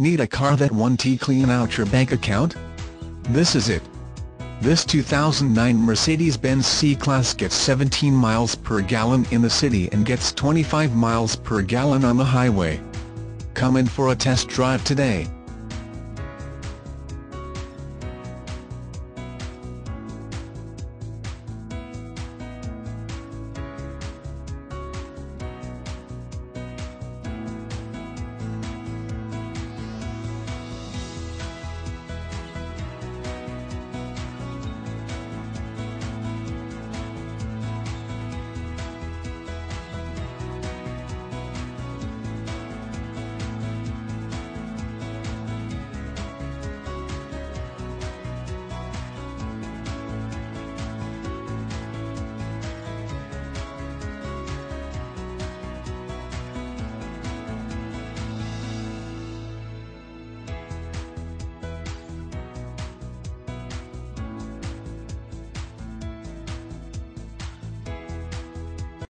Need a car that won't clean out your bank account? This is it. This 2009 Mercedes-Benz C-Class gets 17 miles per gallon in the city and gets 25 miles per gallon on the highway. Come in for a test drive today.